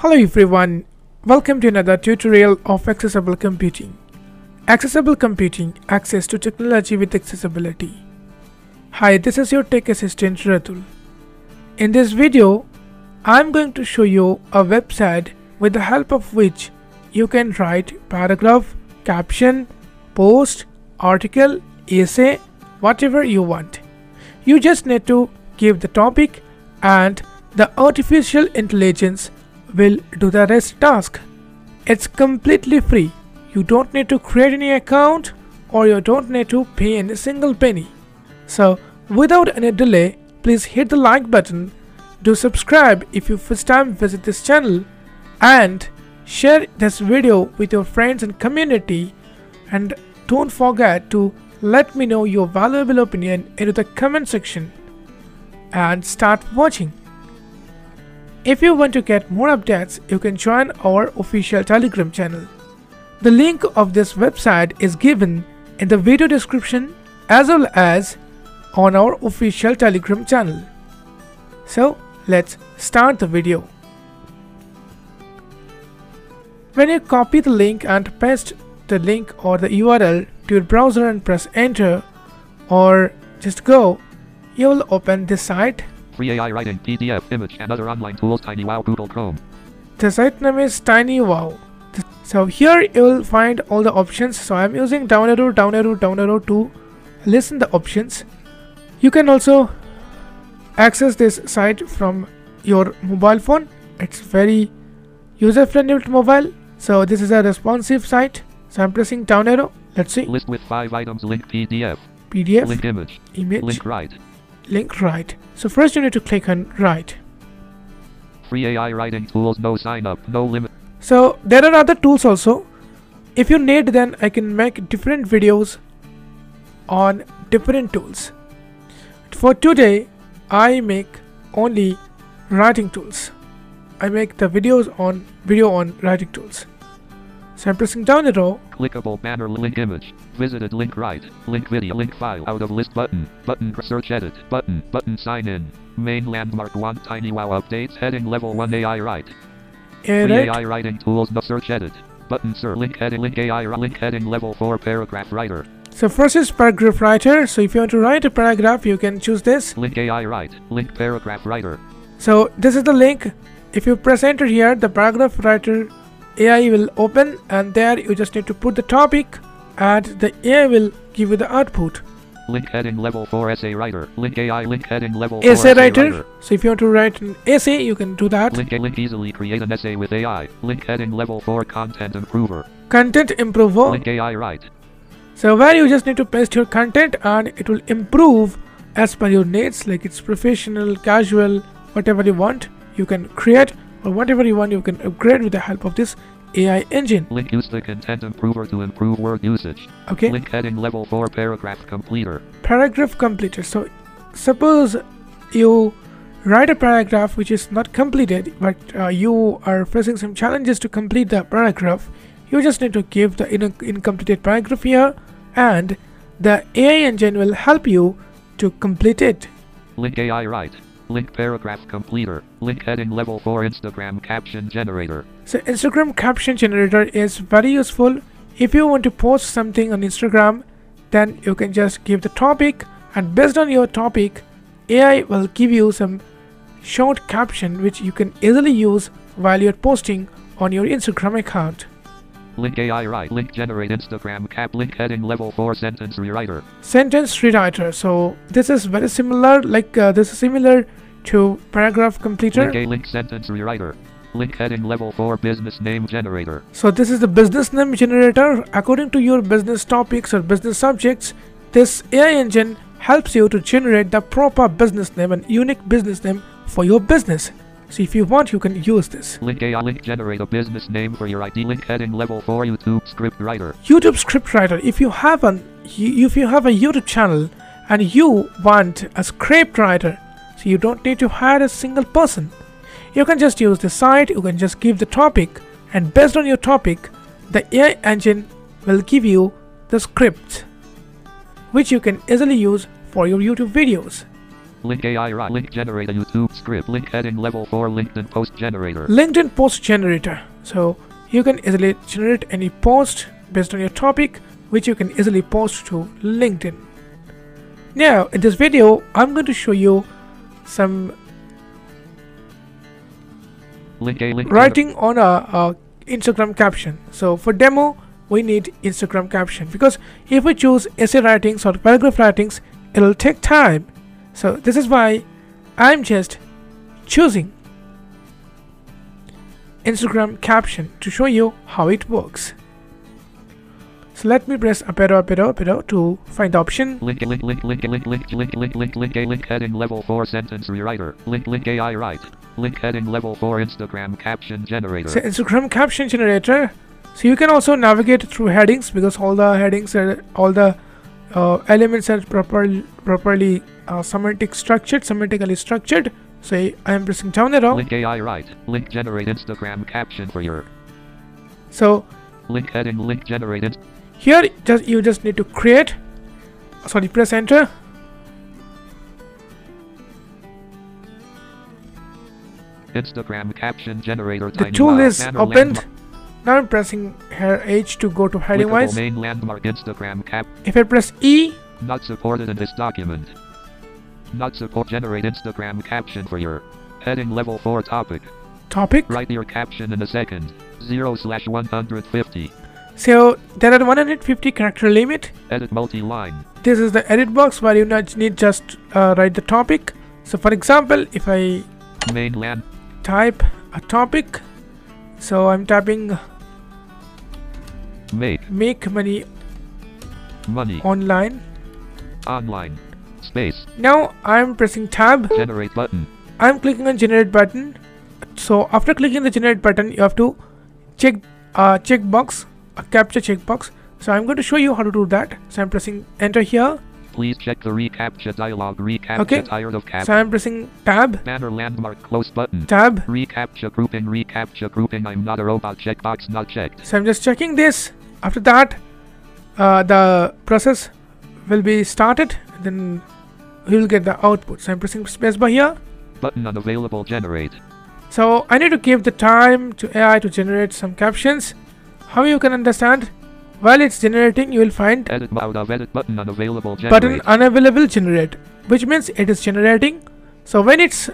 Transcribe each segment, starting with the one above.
Hello everyone, welcome to another tutorial of Accessible Computing. Accessible Computing, access to technology with accessibility. Hi, this is your tech assistant Ratul. In this video, I'm going to show you a website with the help of which you can write paragraph, caption, post, article, essay, whatever you want. You just need to give the topic and the artificial intelligence will do the rest task. It's completely free. You don't need to create any account or you don't need to pay any single penny. So without any delay, please hit the like button, do subscribe if you first time visit this channel and share this video with your friends and community and don't forget to let me know your valuable opinion into the comment section and start watching. If you want to get more updates, you can join our official Telegram channel. The link of this website is given in the video description as well as on our official Telegram channel. So let's start the video. When you copy the link and paste the link or the URL to your browser and press enter or just go, you will open this site Free AI writing, PDF, image, and other online tools. TinyWow, Google Chrome. The site name is TinyWow. So here you will find all the options. So I'm using down arrow, down arrow, down arrow to listen the options. You can also access this site from your mobile phone. It's very user friendly with mobile. So this is a responsive site. So I'm pressing down arrow. Let's see. List with five items. Link PDF. PDF, Link image. image, Link write. Link write. So first you need to click on write. Free AI writing tools. No sign up. No limit. So there are other tools also. If you need then I can make different videos on different tools. For today I make only writing tools. I make the videos on video on writing tools. So I'm pressing down the row. Clickable banner. Link image. Visited. Link write. Link video. Link file. Out of list button. Button. Search edit. Button. Button. Sign in. Main landmark 1. tiny wow updates. Heading level 1 AI write. eh, Free right? AI writing tools. The search edit. Button. Sir. Link heading. Link AI. Link heading level 4 paragraph writer. So first is paragraph writer. So if you want to write a paragraph you can choose this. Link AI write. Link paragraph writer. So this is the link. If you press enter here, the paragraph writer AI will open and there you just need to put the topic and the AI will give you the output. Link heading level 4 essay writer. Link AI link heading level 4 Essay writer. So if you want to write an essay, you can do that. Link link easily create an essay with AI. Link heading level 4 content improver. Content improver. Link AI write. So where you just need to paste your content and it will improve as per your needs like it's professional, casual, whatever you want, you can create or whatever you want you can upgrade with the help of this AI engine. Link use the content improver to improve word usage. Okay. Link heading level 4 paragraph completer. paragraph completed so suppose you write a paragraph which is not completed but uh, you are facing some challenges to complete the paragraph you just need to give the in- incompleted paragraph here and the ai engine will help you to complete it Link AI write. Link paragraph completer. Link heading level 4 Instagram caption generator. so instagram caption generator is very useful if you want to post something on instagram then you can just give the topic and based on your topic ai will give you some short caption which you can easily use while you're posting on your instagram account Link AI write. Link generate Instagram cap. Link heading level 4 sentence rewriter. sentence rewriter so this is very similar like uh, this is similar to paragraph completer Link a link sentence rewriter. Link heading level 4 business name generator. So this is the business name generator. According to your business topics or business subjects, this AI engine helps you to generate the proper business name and unique business name for your business. So if you want, you can use this. Link AI link generate a business name for your ID. Link heading level 4 YouTube script writer. YouTube script writer. If you have an if you have a YouTube channel and you want a script writer, so you don't need to hire a single person. You can just use the site. You can just give the topic, and based on your topic, the AI engine will give you the script, which you can easily use for your YouTube videos. Link AI write. Link generate a YouTube script. Link heading level 4 LinkedIn post generator. LinkedIn post generator. So you can easily generate any post based on your topic, which you can easily post to LinkedIn. Now, in this video, I'm going to show you some Link A link writing on a, a Instagram caption. So for demo, we need Instagram caption because if we choose essay writings or paragraph writings, it'll take time. So this is why I'm just choosing Instagram caption to show you how it works. So let me press up arrow, up arrow, up arrow to find the option. Link link link link link link link link link link link heading level 4 sentence rewriter. Link link AI write. Link heading level 4 Instagram caption generator. So Instagram caption generator. So you can also navigate through headings because all the headings are all the uh, elements are properly properly uh, semantic structured, semantically structured. So I am pressing down arrow. Link AI write. Link generate Instagram caption for your. So Link heading link generate inst- here just you just need to create. Sorry, press enter. Instagram caption generator. The tool is banner opened. landmark, Now I'm pressing here H to go to heading wise. main landmark Instagram cap. If I press E, Not supported in this document. Not support generate Instagram caption for your heading level 4 topic. topic. Write your caption in a second. 0 slash 150. So there are 150 character limit. Edit multi-line. This is the edit box where you need just uh, write the topic. So for example, if I Main land. type a topic, so I'm typing Make. make money Money. online. Online. Space. Now I'm pressing tab. Generate button. I'm clicking on generate button. So after clicking the generate button, you have to check uh, checkbox, a captcha checkbox. So I'm going to show you how to do that. So I'm pressing enter here. Please check the reCAPTCHA dialog. reCAPTCHA Okay. tired of cap. So I'm pressing tab, Banner landmark close button. tab. reCAPTCHA grouping. reCAPTCHA grouping. I'm not a robot. Checkbox not checked. So I'm just checking this. After that, uh, the process will be started. Then we will get the output. So I'm pressing spacebar here. Button unavailable. Generate. So I need to give the time to AI to generate some captions. How you can understand? While it's generating, you will find Edit mode of edit button unavailable. Generate. button unavailable generate, which means it is generating. So when it's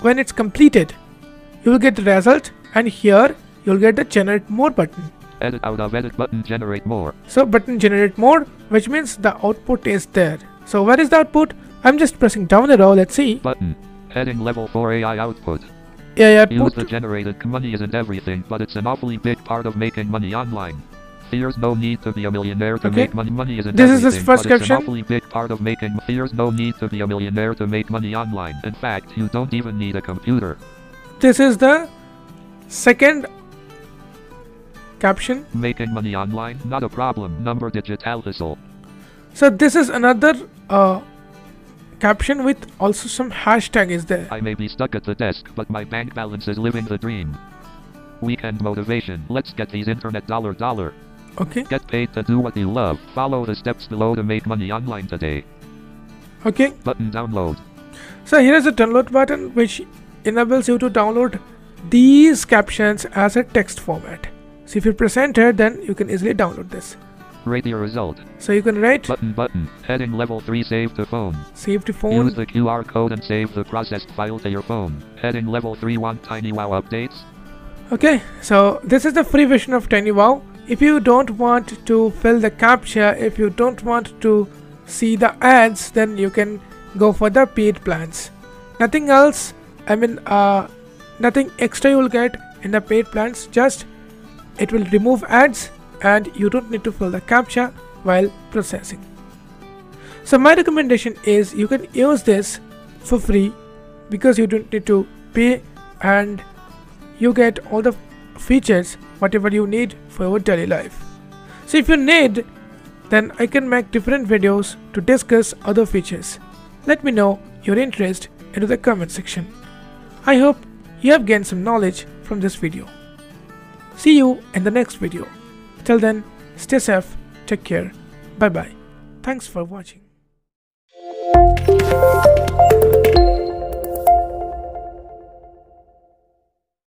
when it's completed, you will get the result, and here you will get the generate more button. Edit out of edit button. Generate more. So button generate more, which means the output is there. So where is the output? I'm just pressing down arrow. Let's see. Button. Heading level 4 AI output. AI Use output. the generated money isn't everything, but it's an awfully big part of making money online. There's no need to be a millionaire to Okay. make money. Money isn't This is the everything, first but it's an awfully big part of making. There's no need to be a millionaire to make money online. In fact, you don't even need a computer. This is the second caption. Making money online, not a problem. Number digital hustle. So this is another uh, caption with also some hashtag is there. I may be stuck at the desk, but my bank balance is living the dream. Weekend motivation. Let's get these internet dollar dollar. Okay. Get paid to do what you love. Follow the steps below to make money online today. Okay. Button download. So here is a download button which enables you to download these captions as a text format. So if you press enter, then you can easily download this. Rate your result. So you can write Button button. Heading level 3 save to phone. save to Use the QR code and save the processed file to your phone. Heading level 3 want tiny wow updates. Okay, so this is the free version of TinyWow. If you don't want to fill the captcha, if you don't want to see the ads, then you can go for the paid plans. Nothing else, I mean, uh, nothing extra you will get in the paid plans, just it will remove ads and you don't need to fill the captcha while processing. So my recommendation is you can use this for free because you don't need to pay and you get all the features whatever you need for your daily life. So if you need then i can make different videos to discuss other features. Let me know your interest into the comment section. I hope you have gained some knowledge from this video. See you in the next video till then stay safe take care. Bye bye thanks for watching